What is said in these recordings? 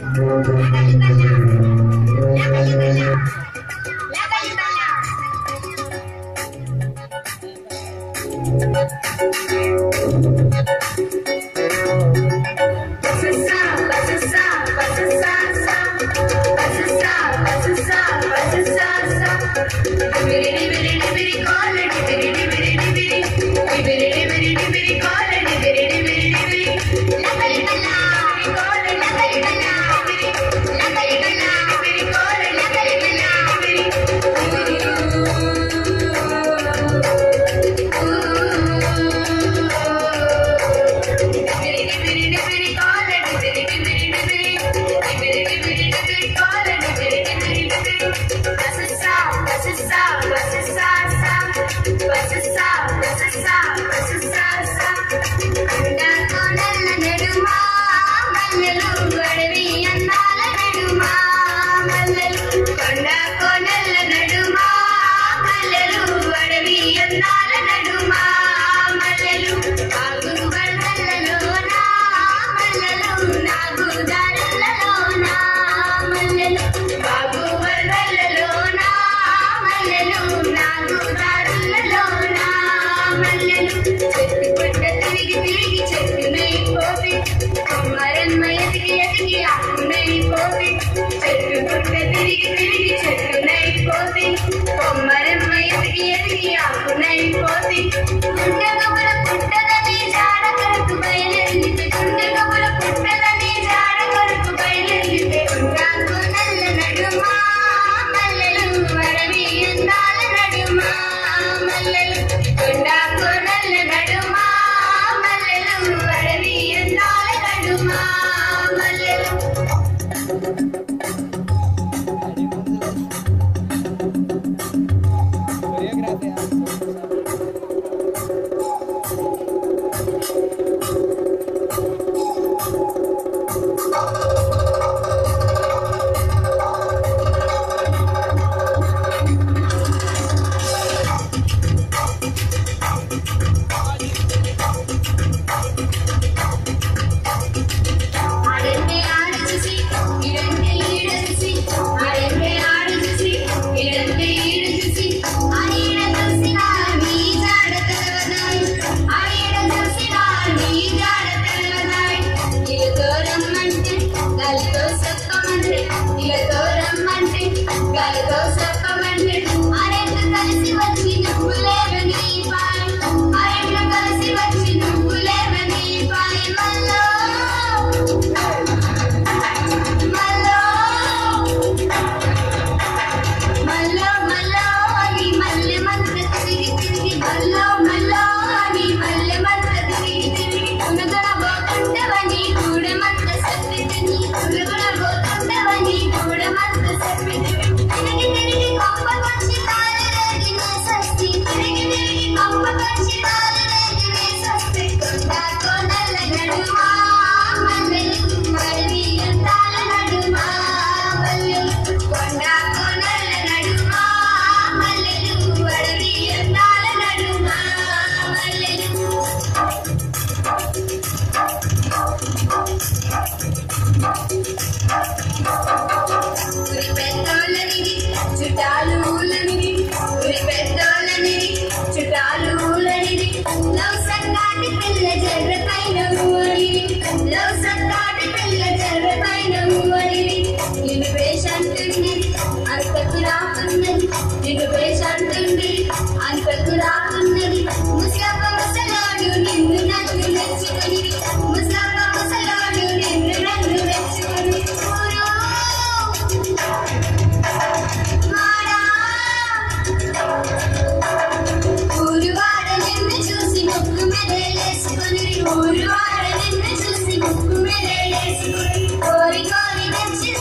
我要找一个人 Buddha.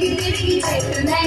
にくない